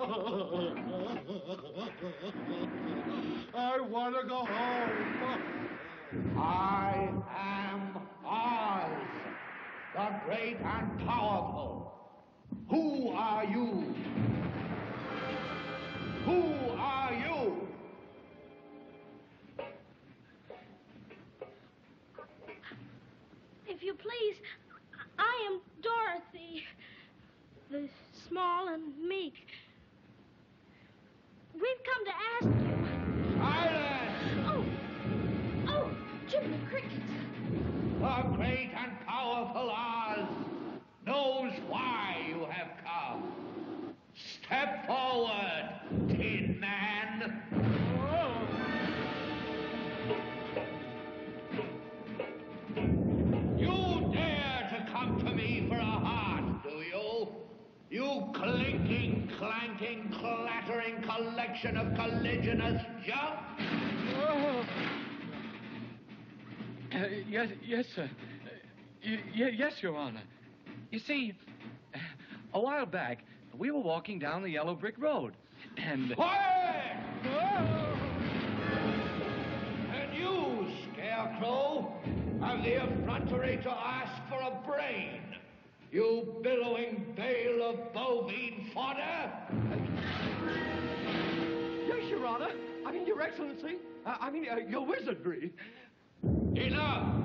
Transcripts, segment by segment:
I want to go home. I am Oz, the great and powerful. Who are you? Who are you? If you please, I am Dorothy, the small and meek. We've come to ask clanking, clattering collection of caliginous junk? Uh, yes, yes, sir. Uh, yes, Your Honor. You see, a while back, we were walking down the yellow brick road, and. Quiet! And you, Scarecrow, have the effrontery to ask for a brain. You billowing bale of bovine fodder. Yes, Your Honor. I mean, Your Excellency. I, I mean, uh, your wizardry. Enough!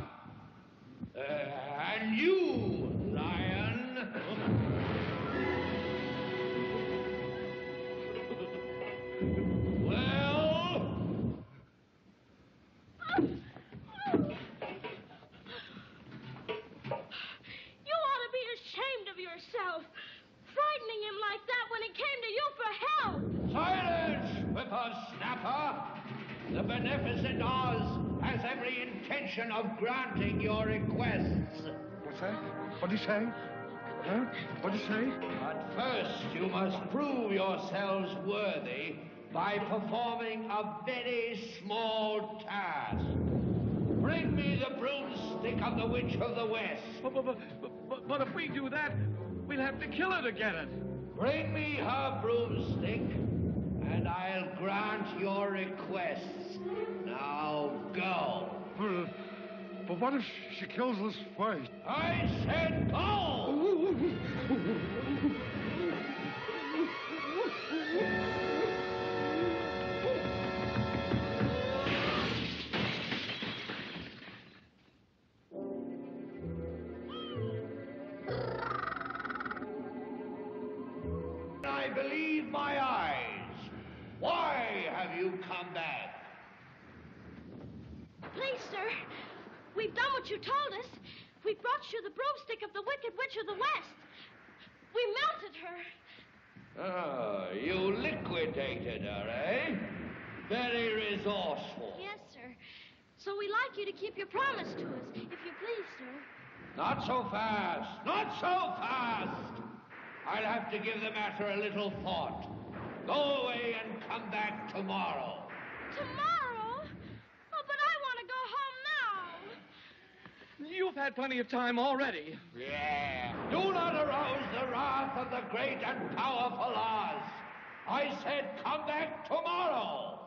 The beneficent Oz has every intention of granting your requests. What's that? What'd he say? Huh? What'd he say? But first, you must prove yourselves worthy by performing a very small task. Bring me the broomstick of the Witch of the West. But, but, but, but, but if we do that, we'll have to kill her to get it. Bring me her broomstick, and I'll grant your requests. Now go. But, but what if she kills us first? I said go! I believe my eyes. Why have you come back? Please, sir, we've done what you told us. We brought you the broomstick of the Wicked Witch of the West. We melted her. Ah, you liquidated her, eh? Very resourceful. Yes, sir. So we'd like you to keep your promise to us, if you please, sir. Not so fast. Not so fast. I'll have to give the matter a little thought. Go away and come back tomorrow. Tomorrow? Oh, but I want to go home now. You've had plenty of time already. Yeah. Do not arouse the wrath of the great and powerful Oz. I said come back tomorrow.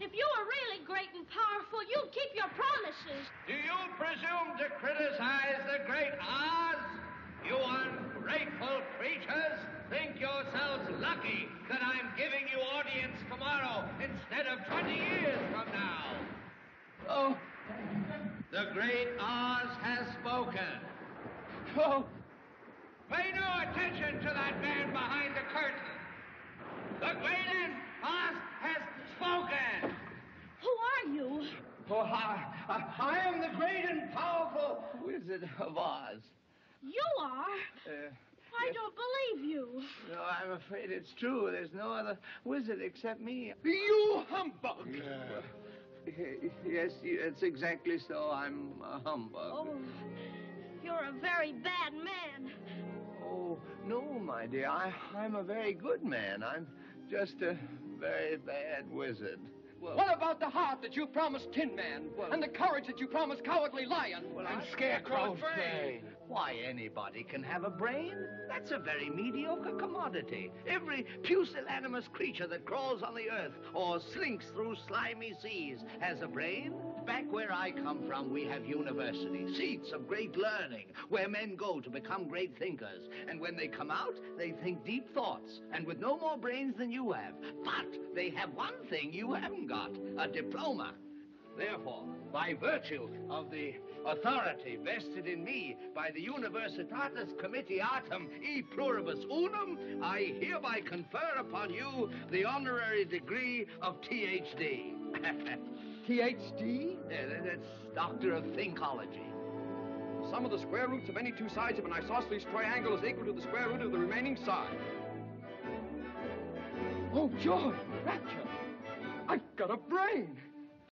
If you were really great and powerful, you'd keep your promises. Do you presume to criticize the great Oz? You ungrateful creatures think yourselves lucky that I'm giving you audience tomorrow instead of 20 years from now. Oh, The great Oz has spoken. oh, Pay no attention to that man behind the curtain. The great Oz has spoken. Who are you? oh I, I, I am the great and powerful Wizard of Oz. You are? Uh, I don't believe you. No, I'm afraid it's true. There's no other wizard except me. You humbug! Yes, it's exactly so. I'm a humbug. Oh, you're a very bad man. Oh, no, my dear. I, I'm a very good man. I'm just a very bad wizard. Well, What about the heart that you promised Tin Man? and the courage that you promised Cowardly Lion? well, and I- Scarecrow's brain? Why, anybody can have a brain. That's a very mediocre commodity. Every pusillanimous creature that crawls on the earth or slinks through slimy seas has a brain. Back where I come from, we have universities, seats of great learning, where men go to become great thinkers. And when they come out, they think deep thoughts, and with no more brains than you have. But they have one thing you haven't got, a diploma. Therefore, by virtue of the authority vested in me by the Universitatis Comitiatum e Pluribus Unum, I hereby confer upon you the honorary degree of THD. THD? Yeah, that- that's Doctor of Thinkology. Sum of the square roots of any two sides of an isosceles triangle is equal to the square root of the remaining side. Oh, joy! Rapture! I've got a brain!